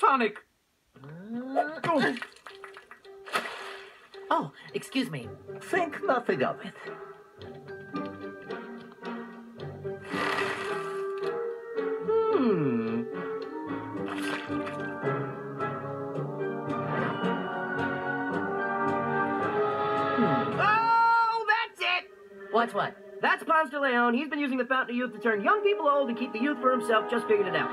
Tonic. Oh, excuse me. Think nothing of it. Hmm. Oh, that's it! What's what? That's Ponce de Leon. He's been using the Fountain of Youth to turn young people old and keep the youth for himself. Just figured it out.